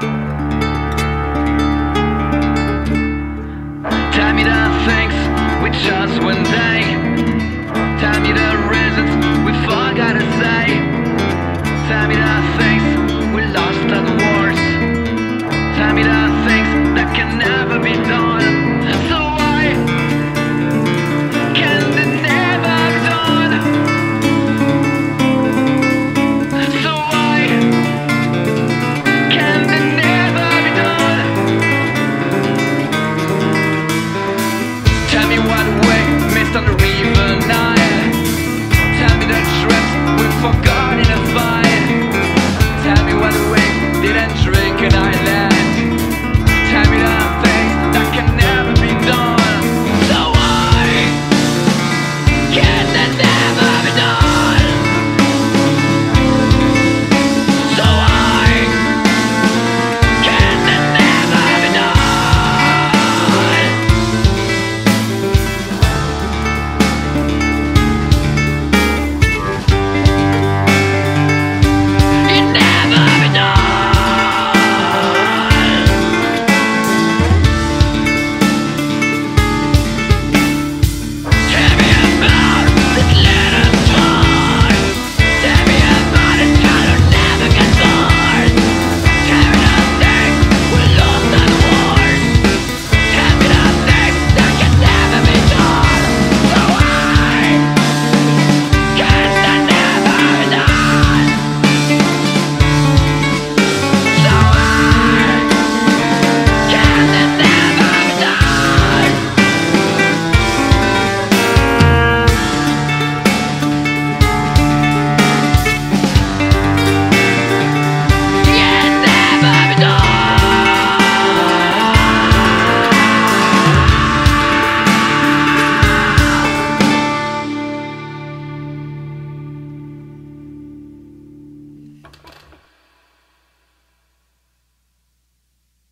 Tie me down, thanks. We just went down.